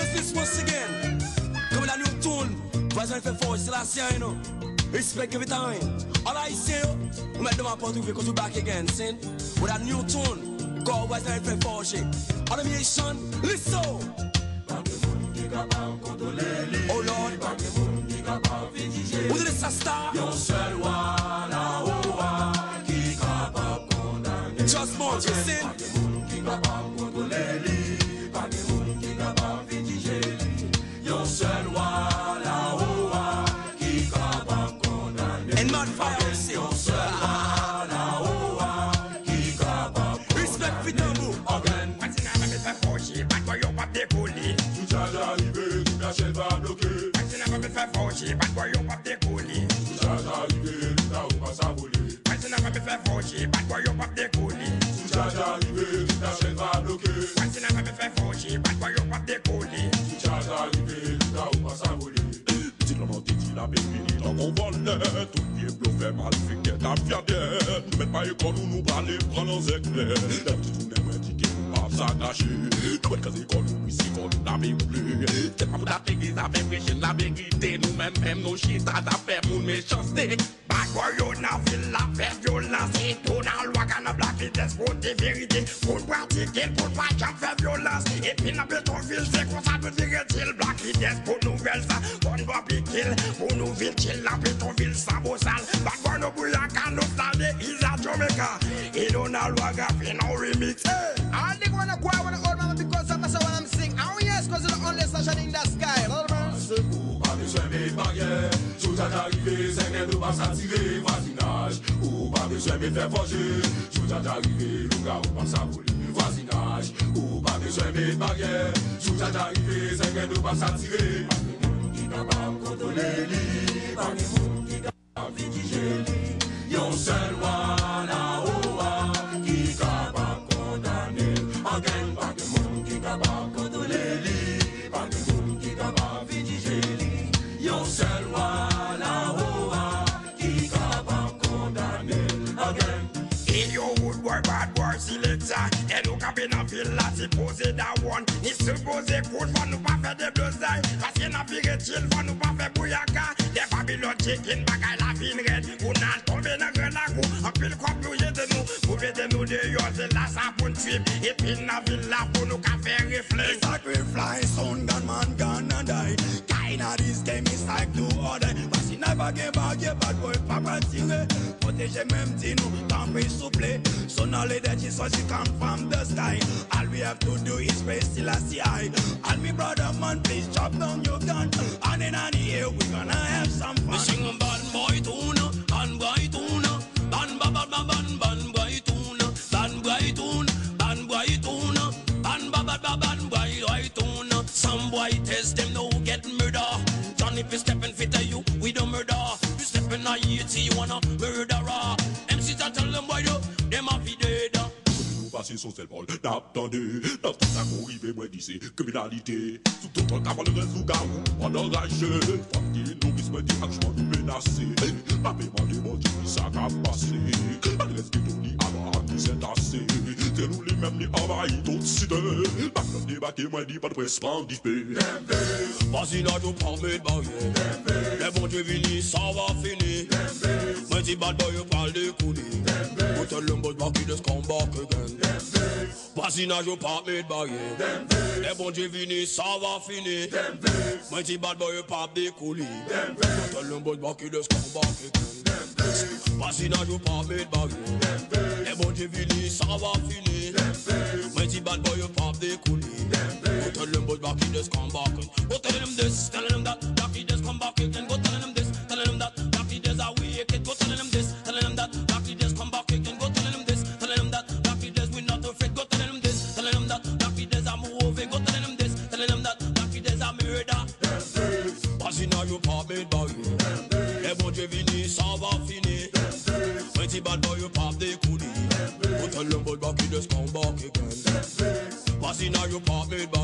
seriousness once again. Comme la new tune, voisin fait fort, c'est la sienne, you know. Respect every time. All I say, we make them up out because we back again, sin. With a new tune, called voisin fait fort, shit. All the nation, listen. Oh Lord, star. Just more, sin. se yon se la la ou an ki kabab pou la. Respect fi tambou. Aven. Pati nan va met fè fòchi, bat boyon wap dekoli. Soucha da rive, nou la chèl va bloke. Pati nan va met fè fòchi, bat boyon wap dekoli. Soucha da rive, nou la ou pa sa vole. Pati nan va met fè fòchi, bat boyon wap dekoli. Soucha da rive. on vole Tout pied bleu fait mal, fiquet à fiadère Mèt pa ekon nou nou brale, pran nan zekle Dèm ti tou nè mwen dike nou pav sa kache Nou mèt kaze kon nou misi kon nou n'ave ple Tè pa mou da pe giz, n'ave preche, n'ave grite Nou mèm mèm nou chita, da fe moun mechante Bagwa la fe violase, tou nan lwa loi qu'on a blacké des pour des vérités Pour pratiquer, pour pas qu'en faire violence Et puis dans Bétonville, c'est qu'on ça veut dire il blacké des pour nouvelles ça Qu'on va kill, pour nous ville chill La Bétonville, ça beau sale Bad boy, no bouillaka, no stade, is a Jamaica Et nous dans loi qu'on no remix Hey! I think wanna go I wanna hold mama because I'm not what I'm sing. Oh yes, cause it's the only sunshine in the sky. Lord of mercy. Ou pas besoin de barrières, tout à t'arriver, c'est qu'elle ne pas s'attirer, voisinage. bezwen me fè fonjè Joutan t'arive, louga ou pa sa voli Mil vazinaj, ou pa bezwen me bagè Joutan t'arive, zè gen nou pa sa tire Pake moun ki kapab kontole li Yon sel wak selector Et nous campé dans ville là, c'est posé da one. Ni supposé cool, faut nous pas faire des blousailles Parce qu'il n'a plus chill, faut nous pas faire bouillaka Des Babylon chicken, bagaille la fine red. Ou nan tombé dans grand lago En pile quoi blouiller de nous Pour de nous de yo, c'est là ça pour nous suivre Et puis dans ville là, pour nous qu'à faire réfléchir Sacrifice, son gunman gonna die. Kinda this game is like no other. Gagné, pas gagné, boy, pas tiré. Protéger même si nous, tant pis souple. So knowledge that what she come from the sky. All we have to do is pray still as the eye. And me brother man, please chop down your gun. And in the air, we gonna have some We fun. sing a bad boy tune, bad boy tune, ban ba ba ba ban ban boy tune, ban boy tune, ban boy tune, ban ba ba ba ban boy tune. Some boy test them no get murder. if you stepping fit you, we don't murder. You stepping on you, see you wanna murderer. MCs are telling boy, yo, them a fi dead. Passer sur cette balle, d'attendez, dans ta saco, il fait moi d'ici, criminalité. Sous tout ton garou, on moi, des actions, nous menacer. Pas paiement, des mots, ça, passer ni tout. Pas de débattre, moi pas paix. Les vini, va bad boy, de coulis. De que je prends mes. Les bons ça va finir. Moi dis bad boy, de coulis. Le de ce Les bons Dieu ça va finir. Dis bad boy, you parle de coulis Go tell them boys back, just come back Go tell them this, tell them that Back, just come back again Go tell them this, tell them that Back, just a wicked Go tell them this, tell them that Back, just come back again Go tell them this, tell them that Back, just we not afraid Go tell them this, tell them that Back, just a moving Go tell them this, tell them that Back, just a murder Voisinage ou parmi de barrière Les bons dieux venus, ça va finir Petit bad boy, you pop des coulis Go tell them boys back, just come back Voisinage ou parmi